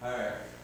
All right.